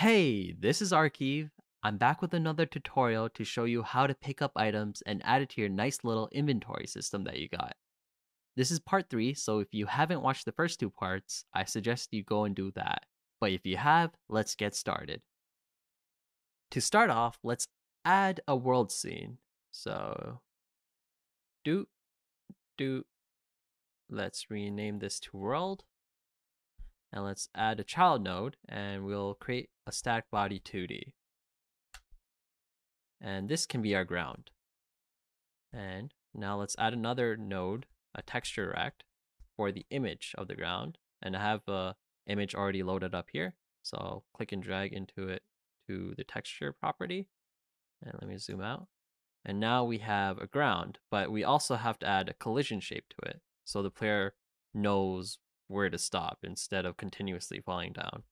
Hey, this is Arkeve. I'm back with another tutorial to show you how to pick up items and add it to your nice little inventory system that you got. This is part 3, so if you haven't watched the first two parts, I suggest you go and do that. But if you have, let's get started. To start off, let's add a world scene. So, do, do, let's rename this to world. And let's add a child node and we'll create a static body 2D. And this can be our ground. And now let's add another node, a texture rect, for the image of the ground. And I have a image already loaded up here. So I'll click and drag into it to the texture property. And let me zoom out. And now we have a ground, but we also have to add a collision shape to it. So the player knows where to stop instead of continuously falling down.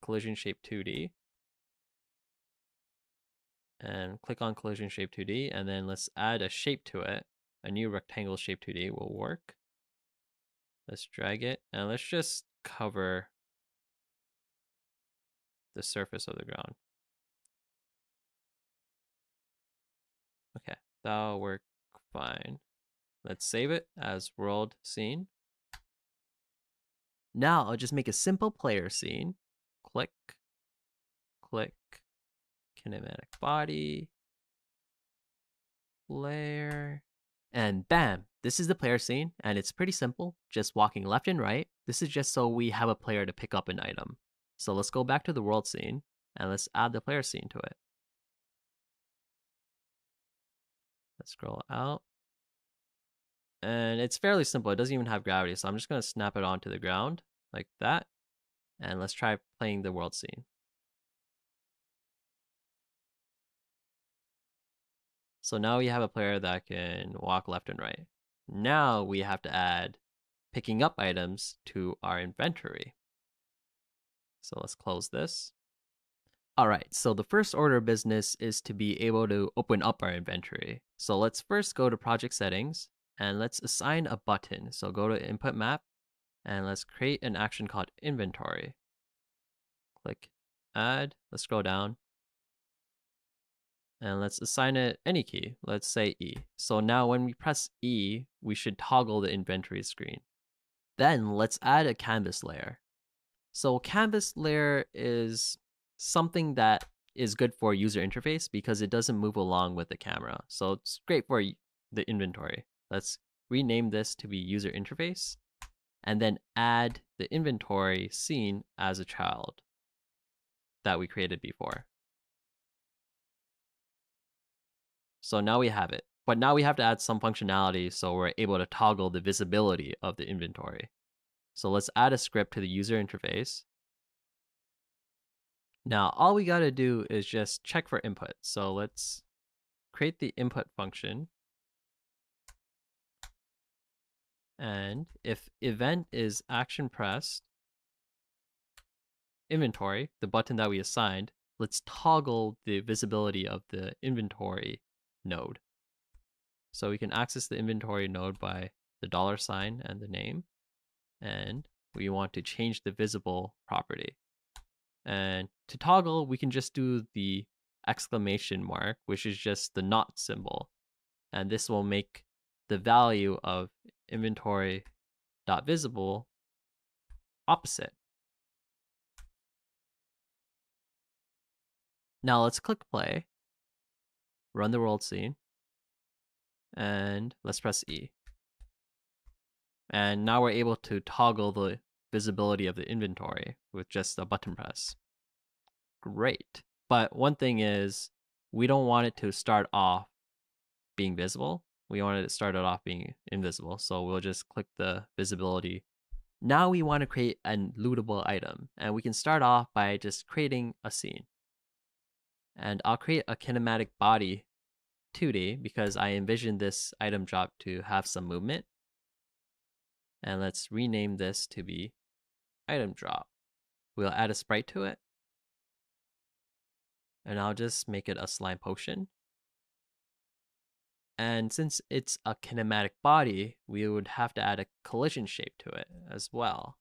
Collision shape 2D. And click on collision shape 2D and then let's add a shape to it. A new rectangle shape 2D will work. Let's drag it and let's just cover the surface of the ground. Okay, that'll work fine. Let's save it as world scene. Now I'll just make a simple player scene. Click, click, kinematic body, player, and bam, this is the player scene, and it's pretty simple, just walking left and right. This is just so we have a player to pick up an item. So let's go back to the world scene, and let's add the player scene to it. Let's scroll out. And it's fairly simple. It doesn't even have gravity, so I'm just going to snap it onto the ground like that. And let's try playing the world scene. So now we have a player that can walk left and right. Now we have to add picking up items to our inventory. So let's close this. All right, so the first order of business is to be able to open up our inventory. So let's first go to project settings and let's assign a button. So go to input map and let's create an action called inventory. Click add, let's scroll down. And let's assign it any key, let's say E. So now when we press E, we should toggle the inventory screen. Then let's add a canvas layer. So canvas layer is something that is good for user interface because it doesn't move along with the camera. So it's great for the inventory. Let's rename this to be user interface and then add the inventory scene as a child that we created before. So now we have it, but now we have to add some functionality so we're able to toggle the visibility of the inventory. So let's add a script to the user interface. Now all we got to do is just check for input. So let's create the input function And if event is action pressed, inventory, the button that we assigned, let's toggle the visibility of the inventory node. So we can access the inventory node by the dollar sign and the name. And we want to change the visible property. And to toggle, we can just do the exclamation mark, which is just the not symbol. And this will make the value of inventory dot visible opposite. Now let's click play, run the world scene, and let's press E. And now we're able to toggle the visibility of the inventory with just a button press. Great. But one thing is, we don't want it to start off being visible we wanted it started off being invisible. So we'll just click the visibility. Now we want to create a lootable item and we can start off by just creating a scene. And I'll create a kinematic body 2D because I envision this item drop to have some movement. And let's rename this to be item drop. We'll add a sprite to it. And I'll just make it a slime potion. And since it's a kinematic body, we would have to add a collision shape to it as well.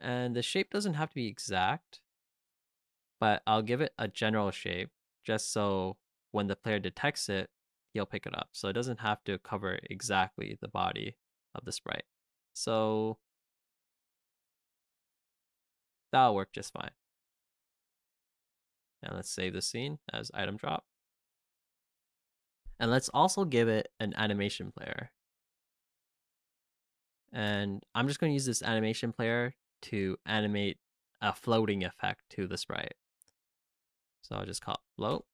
And the shape doesn't have to be exact, but I'll give it a general shape just so when the player detects it, he'll pick it up. So it doesn't have to cover exactly the body of the sprite. So that'll work just fine. And let's save the scene as item drop. And let's also give it an animation player. And I'm just going to use this animation player to animate a floating effect to the sprite. So I'll just call it float.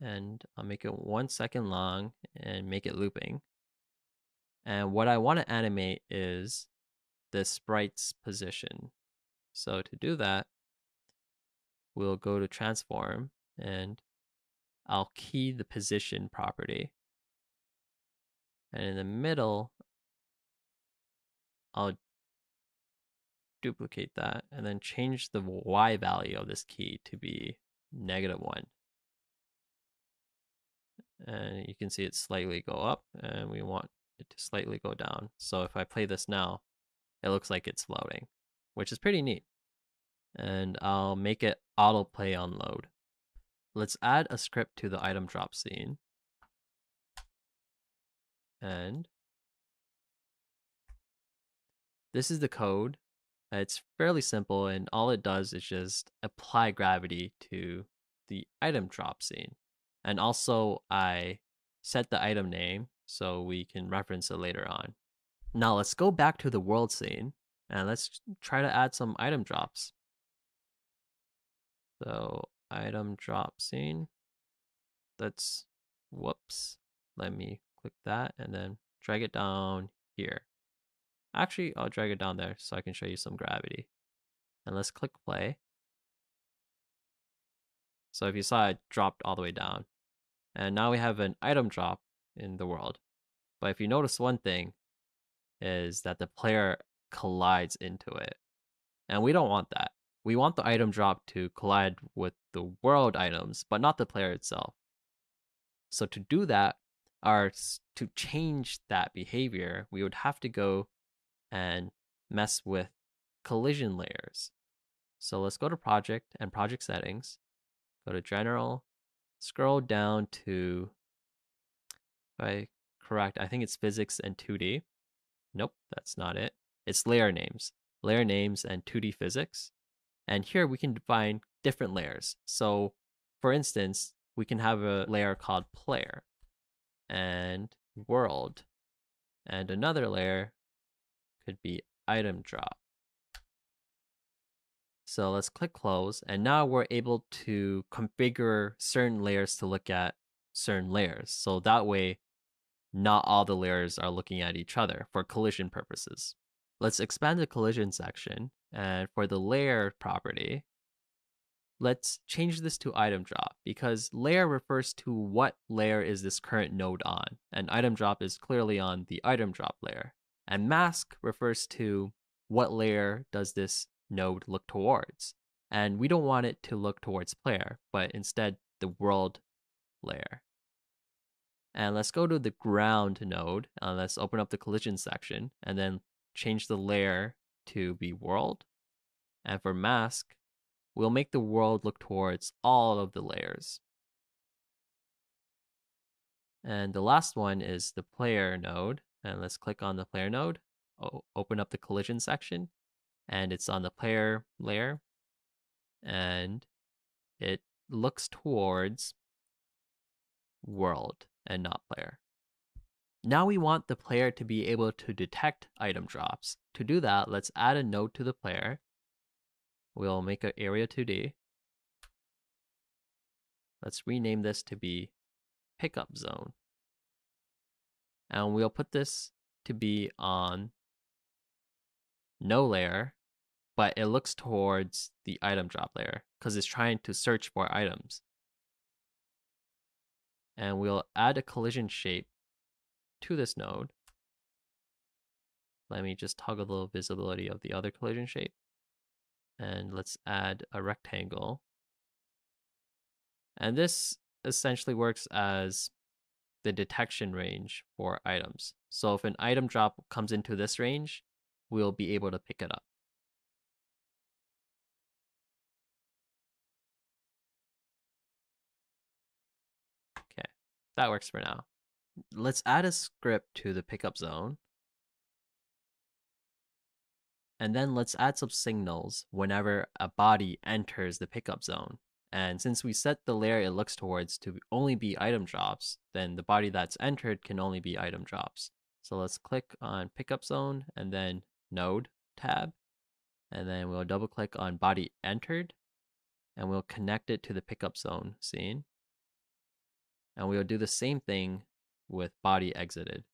And I'll make it one second long and make it looping. And what I want to animate is the sprite's position. So to do that, we'll go to transform and I'll key the position property. And in the middle, I'll duplicate that and then change the Y value of this key to be negative one. And you can see it slightly go up and we want it to slightly go down. So if I play this now, it looks like it's floating, which is pretty neat. And I'll make it autoplay on load. Let's add a script to the item drop scene. And this is the code. It's fairly simple, and all it does is just apply gravity to the item drop scene. And also, I set the item name so we can reference it later on. Now, let's go back to the world scene and let's try to add some item drops. So, item drop scene. Let's, whoops, let me click that and then drag it down here. Actually, I'll drag it down there so I can show you some gravity. And let's click play. So if you saw it dropped all the way down. And now we have an item drop in the world. But if you notice one thing is that the player collides into it. And we don't want that. We want the item drop to collide with the world items, but not the player itself. So to do that, or to change that behavior, we would have to go and mess with collision layers. So let's go to project and project settings, go to general, scroll down to, if I correct, I think it's physics and 2D. Nope, that's not it. It's layer names, layer names and 2D physics. And here we can define different layers. So for instance, we can have a layer called player and world. And another layer could be item drop. So let's click close. And now we're able to configure certain layers to look at certain layers. So that way, not all the layers are looking at each other for collision purposes. Let's expand the collision section. And for the layer property, let's change this to item drop because layer refers to what layer is this current node on. And item drop is clearly on the item drop layer. And mask refers to what layer does this node look towards. And we don't want it to look towards player, but instead the world layer. And let's go to the ground node. And let's open up the collision section and then change the layer to be world. And for mask, we'll make the world look towards all of the layers. And the last one is the player node. And let's click on the player node, open up the collision section, and it's on the player layer. And it looks towards world and not player. Now we want the player to be able to detect item drops. To do that, let's add a node to the player. We'll make an area 2D. Let's rename this to be pickup zone. And we'll put this to be on no layer, but it looks towards the item drop layer because it's trying to search for items. And we'll add a collision shape to this node. Let me just toggle the visibility of the other collision shape. And let's add a rectangle. And this essentially works as the detection range for items. So if an item drop comes into this range, we'll be able to pick it up. Okay, that works for now. Let's add a script to the pickup zone. And then let's add some signals whenever a body enters the pickup zone. And since we set the layer it looks towards to only be item drops, then the body that's entered can only be item drops. So let's click on pickup zone and then node tab. And then we'll double click on body entered and we'll connect it to the pickup zone scene. And we'll do the same thing with body exited.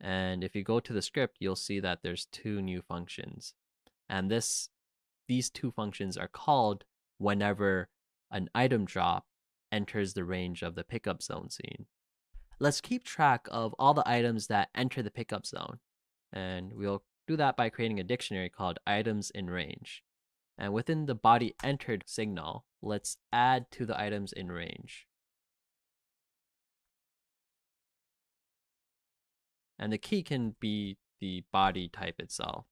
And if you go to the script, you'll see that there's two new functions. And this these two functions are called whenever an item drop enters the range of the pickup zone scene. Let's keep track of all the items that enter the pickup zone. And we'll do that by creating a dictionary called items in range. And within the body entered signal, let's add to the items in range. And the key can be the body type itself.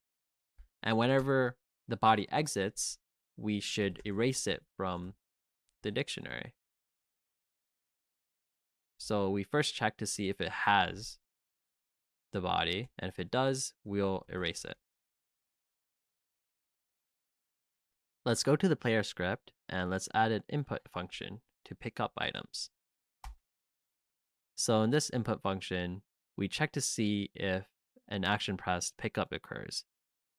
And whenever the body exits, we should erase it from the dictionary. So we first check to see if it has the body, and if it does, we'll erase it. Let's go to the player script and let's add an input function to pick up items. So in this input function, we check to see if an action pressed pickup occurs.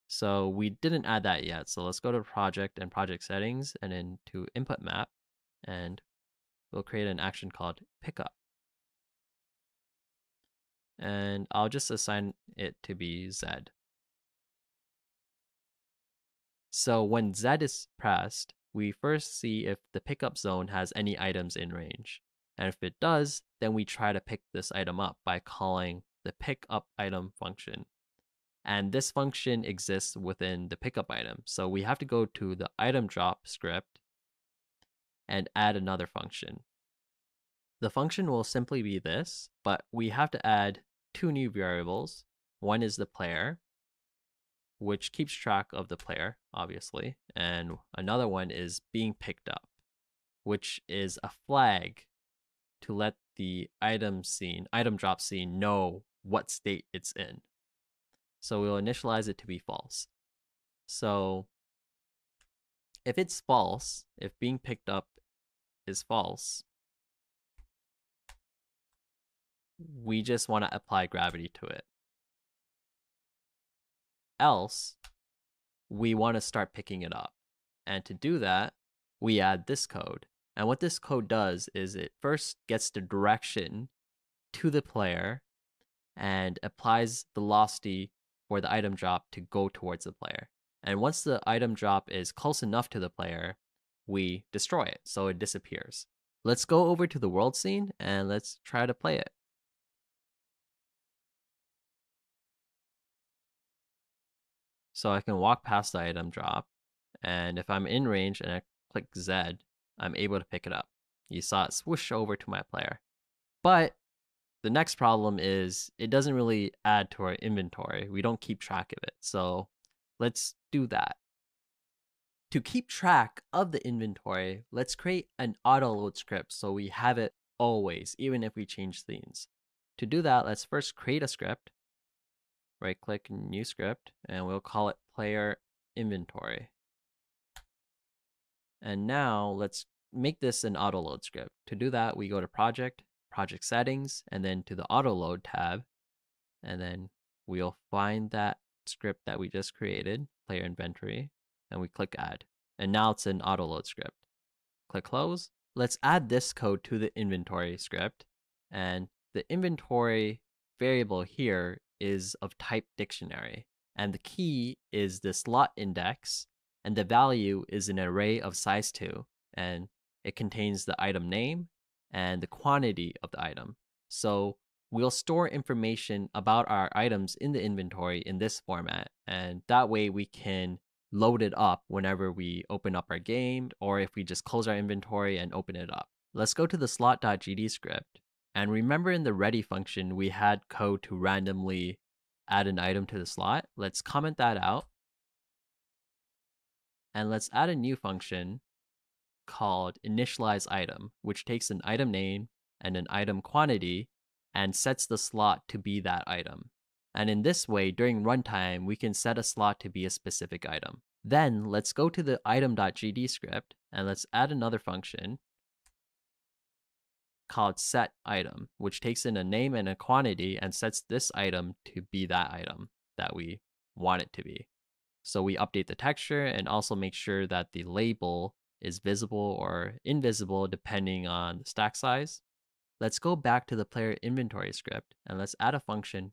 So we didn't add that yet. So let's go to project and project settings and into input map and we'll create an action called pickup. And I'll just assign it to be Z. So when Z is pressed, we first see if the pickup zone has any items in range. And if it does, then we try to pick this item up by calling the pickup item function. And this function exists within the pickup item. So we have to go to the item drop script and add another function. The function will simply be this, but we have to add two new variables. One is the player, which keeps track of the player, obviously. And another one is being picked up, which is a flag to let the item scene, item drop scene know what state it's in. So we'll initialize it to be false. So if it's false, if being picked up is false, we just want to apply gravity to it. Else, we want to start picking it up. And to do that, we add this code. And what this code does is it first gets the direction to the player and applies the velocity for the item drop to go towards the player. And once the item drop is close enough to the player, we destroy it so it disappears. Let's go over to the world scene and let's try to play it. So I can walk past the item drop, and if I'm in range and I click Z, I'm able to pick it up. You saw it swoosh over to my player. But the next problem is it doesn't really add to our inventory. We don't keep track of it. So let's do that. To keep track of the inventory, let's create an auto load script so we have it always, even if we change themes. To do that, let's first create a script. Right click new script and we'll call it player inventory. And now let's make this an auto load script. To do that, we go to project project settings and then to the auto load tab. And then we'll find that script that we just created, player inventory, and we click add. And now it's an auto load script. Click close. Let's add this code to the inventory script. And the inventory variable here is of type dictionary. And the key is the slot index, and the value is an array of size 2. And it contains the item name and the quantity of the item. So we'll store information about our items in the inventory in this format. And that way we can load it up whenever we open up our game or if we just close our inventory and open it up. Let's go to the slot.gd script. And remember in the ready function, we had code to randomly add an item to the slot. Let's comment that out. And let's add a new function called initialize item, which takes an item name and an item quantity and sets the slot to be that item. And in this way, during runtime, we can set a slot to be a specific item. Then let's go to the item.gd script and let's add another function called set item, which takes in a name and a quantity and sets this item to be that item that we want it to be. So we update the texture and also make sure that the label is visible or invisible depending on the stack size. Let's go back to the player inventory script and let's add a function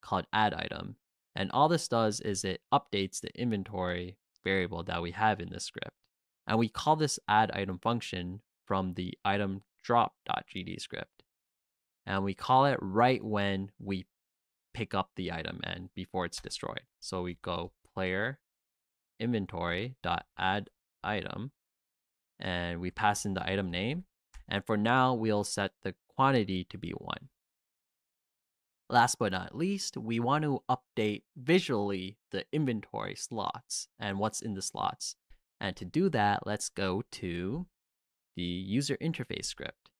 called add item. And all this does is it updates the inventory variable that we have in this script. And we call this add item function from the item drop.gd script. And we call it right when we pick up the item and before it's destroyed. So we go player inventory dot add item and we pass in the item name. And for now, we'll set the quantity to be one. Last but not least, we want to update visually the inventory slots and what's in the slots. And to do that, let's go to the user interface script.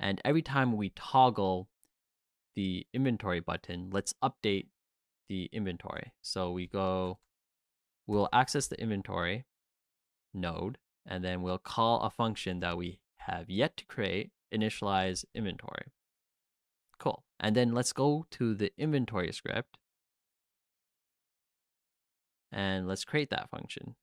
And every time we toggle the inventory button, let's update the inventory. So we go, we'll access the inventory node, and then we'll call a function that we have yet to create, initialize inventory. Cool. And then let's go to the inventory script and let's create that function.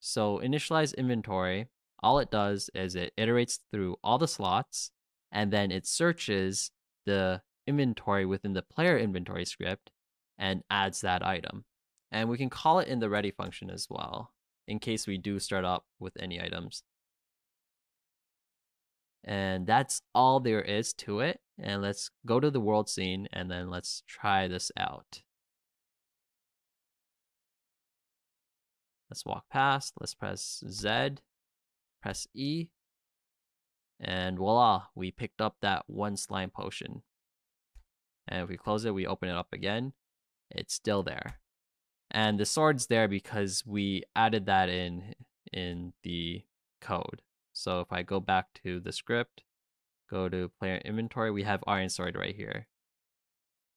So initialize inventory, all it does is it iterates through all the slots and then it searches the inventory within the player inventory script and adds that item. And we can call it in the ready function as well, in case we do start up with any items. And that's all there is to it. And let's go to the world scene and then let's try this out. Let's walk past, let's press Z, press E, and voila, we picked up that one slime potion. And if we close it, we open it up again, it's still there. And the sword's there because we added that in in the code. So if I go back to the script, go to player inventory, we have iron sword right here.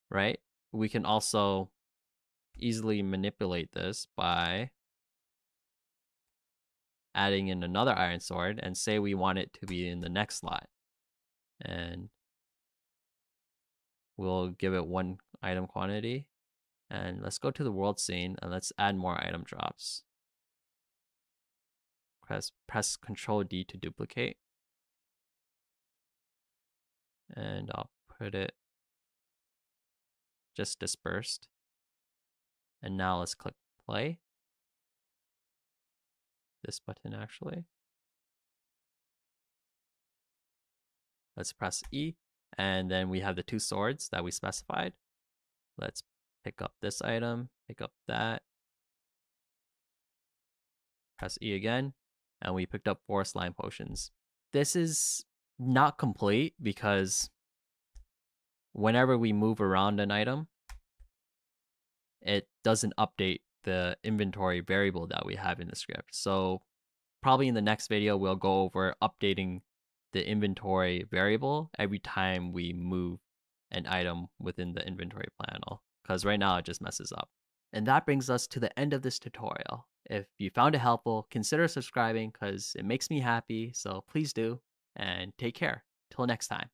Right? We can also easily manipulate this by adding in another iron sword and say we want it to be in the next slot. And we'll give it one item quantity and let's go to the world scene and let's add more item drops. Press, press Control D to duplicate. And I'll put it just dispersed. And now let's click play. This button actually. Let's press E and then we have the two swords that we specified. Let's pick up this item, pick up that, press E again, and we picked up four slime potions. This is not complete because whenever we move around an item, it doesn't update the inventory variable that we have in the script. So probably in the next video, we'll go over updating the inventory variable every time we move an item within the inventory panel because right now it just messes up. And that brings us to the end of this tutorial. If you found it helpful, consider subscribing because it makes me happy, so please do, and take care. Till next time.